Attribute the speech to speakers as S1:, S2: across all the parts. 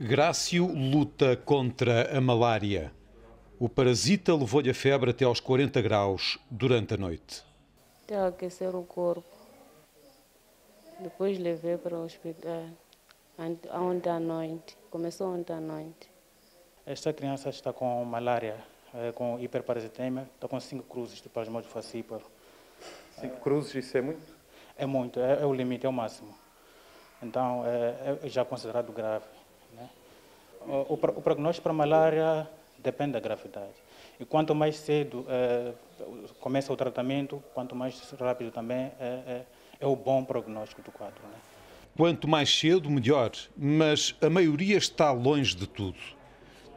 S1: Grácio luta contra a malária. O parasita levou-lhe a febre até aos 40 graus durante a noite.
S2: Até aquecer o corpo. Depois levei para o hospital ontem à noite. Começou ontem à noite.
S3: Esta criança está com malária, é, com hiperparasitemia, está com 5 cruzes de plasmódio falcíparo.
S4: 5 cruzes, isso é muito?
S3: É muito, é, é, o limite, é o máximo. Então, é, é já considerado grave. Né? O, o, prognóstico para malária depende da gravidade. E quanto mais cedo é, começa o tratamento, quanto mais rápido também é, é, é o bom prognóstico do quadro. Né?
S1: Quanto mais cedo, melhor, mas a maioria está longe de tudo.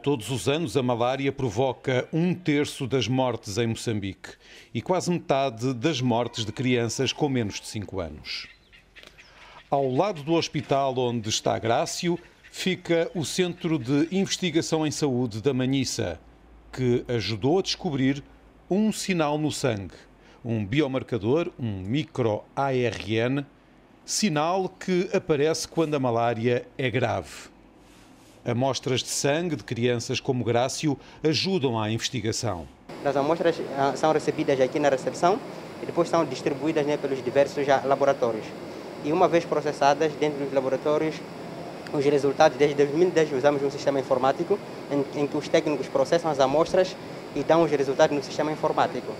S1: Todos os anos, a malária provoca um terço das mortes em Moçambique e quase metade das mortes de crianças com menos de 5 anos. Ao lado do hospital onde está Grácio, fica o Centro de Investigação em Saúde da Manhissa, que ajudou a descobrir um sinal no sangue, um biomarcador, um micro-ARN, sinal que aparece quando a malária é grave. Amostras de sangue de crianças como Grácio ajudam à investigação.
S5: As amostras ah, são recebidas aqui na recepção e depois são distribuídas né, pelos diversos laboratórios. E uma vez processadas dentro dos laboratórios, os resultados, desde 2010 usamos um sistema informático em, em que os técnicos processam as amostras e dão os resultados no sistema informático.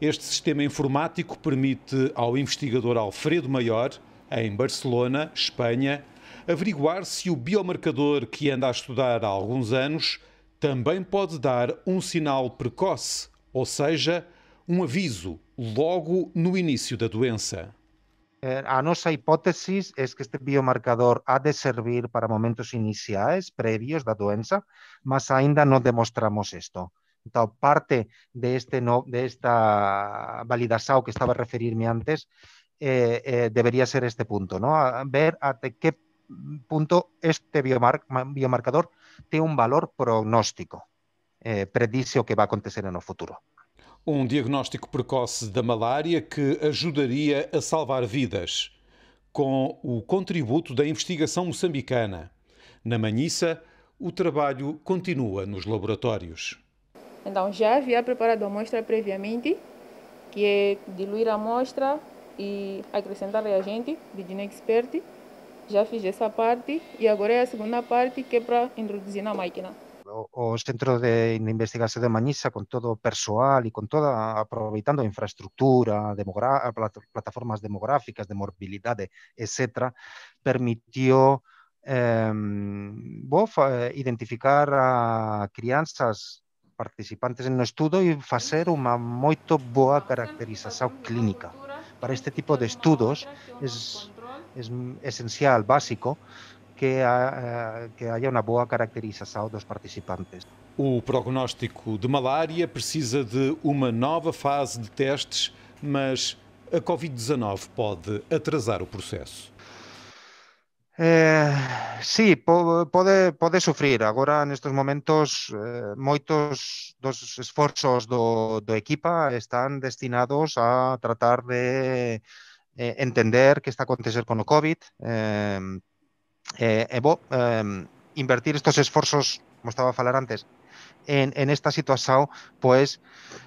S1: Este sistema informático permite ao investigador Alfredo Maior, em Barcelona, Espanha, averiguar se o biomarcador que anda a estudar há alguns anos também pode dar um sinal precoce, ou seja, um aviso logo no início da doença.
S6: Eh, a nosa hipótesis é que este biomarcador ha de servir para momentos iniciais, previos da doença, mas ainda não demonstramos isto. Então, parte deste no, desta validação que estava a referir-me antes eh, eh, debería ser este punto, ¿no? A ver até que punto este biomar biomarcador tem um valor prognóstico, eh, predice o que vai acontecer no futuro.
S1: Um diagnóstico precoce da malária que ajudaria a salvar vidas, com o contributo da investigação moçambicana. Na Manhissa, o trabalho continua nos laboratórios.
S7: Então, já havia preparado a amostra previamente, que é diluir a amostra e acrescentar reagente de Dinexpert. Já fiz essa parte e agora é a segunda parte que é para introduzir na máquina.
S6: O centro de, investigación de Mañisa con todo persoal e con toda aproveitando infraestructura, demogra, plataformas demográficas de mobilidade, etc., permitió eh, bo, identificar a crianças participantes no estudo e facer unha moito boa caracterización clínica. Para este tipo de estudos é, é esencial, básico, que, ha, que haya uma boa caracterização dos participantes.
S1: O prognóstico de malária precisa de uma nova fase de testes, mas a Covid-19 pode atrasar o processo.
S6: Eh, sí, pode, pode sufrir. Agora, nestes momentos, eh, moitos dos esforzos do, do equipa están destinados a tratar de eh, entender que está a acontecer con o COVID, eh, eh, e bo, eh, invertir estos esforzos, como estaba a falar antes, en, en esta situación, pues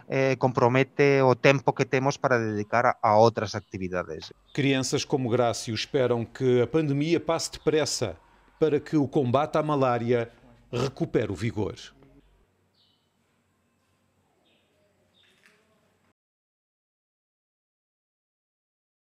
S6: eh, compromete o tempo que temos para dedicar a, a outras actividades.
S1: Crianças como Grácio esperam que a pandemia passe depressa para que o combate à malária recupere o vigor.